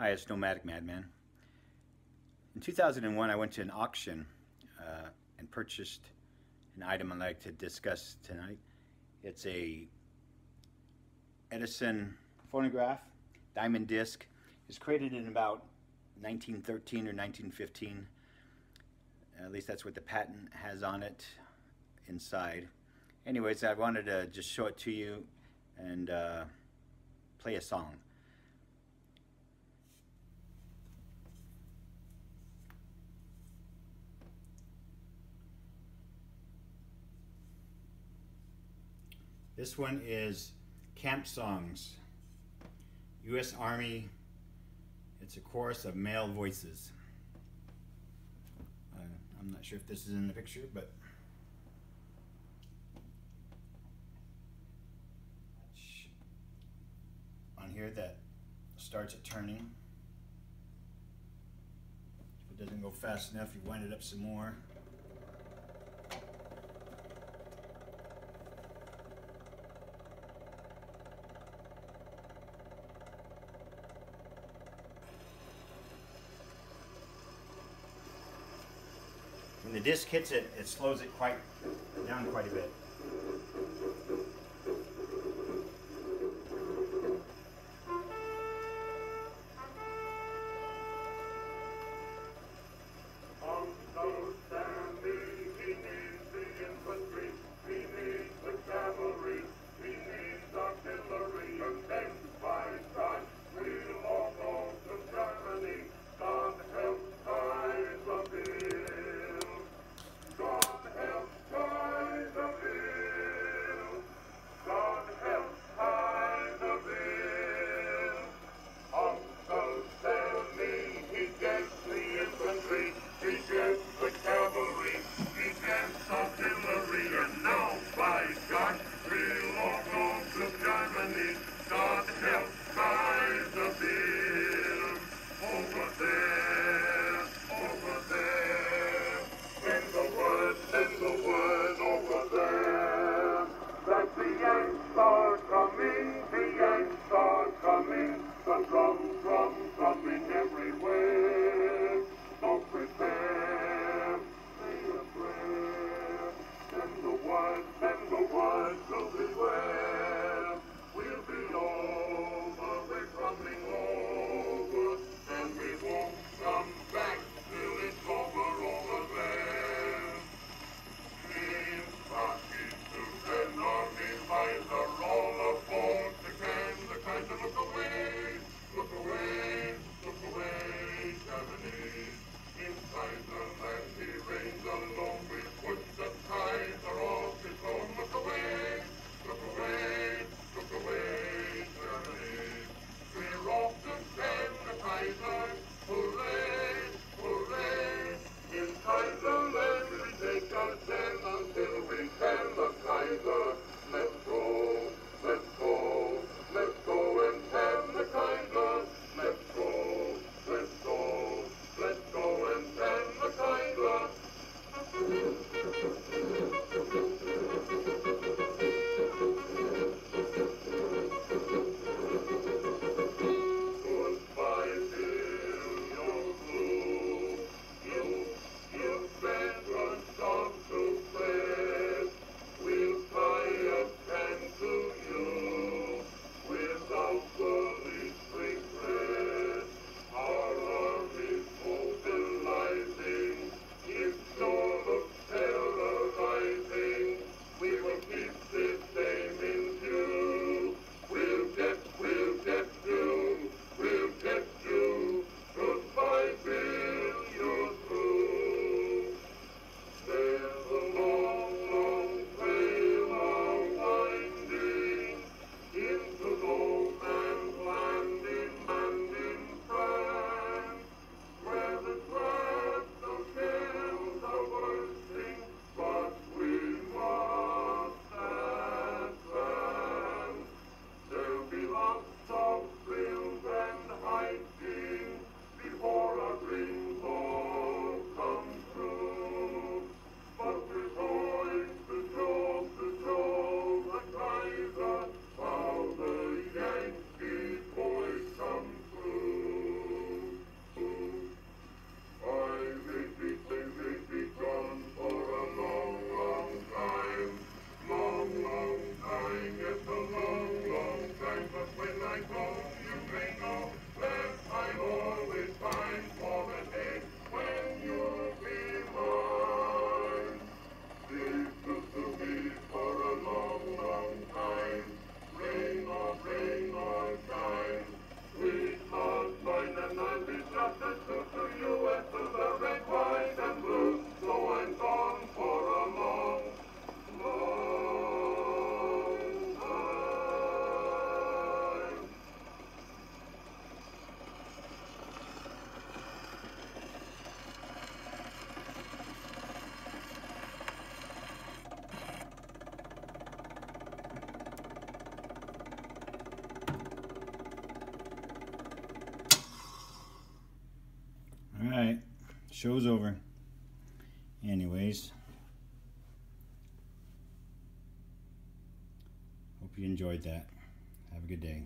Hi, it's Nomadic Madman. In 2001, I went to an auction uh, and purchased an item I'd like to discuss tonight. It's a Edison phonograph, diamond disc. It's created in about 1913 or 1915. At least that's what the patent has on it inside. Anyways, I wanted to just show it to you and uh, play a song. This one is Camp Songs, U.S. Army. It's a chorus of male voices. Uh, I'm not sure if this is in the picture, but on here that starts at turning. If it doesn't go fast enough, you wind it up some more. When the disc hits it, it slows it quite down quite a bit. From, from, from, from me. Show's over. Anyways, hope you enjoyed that. Have a good day.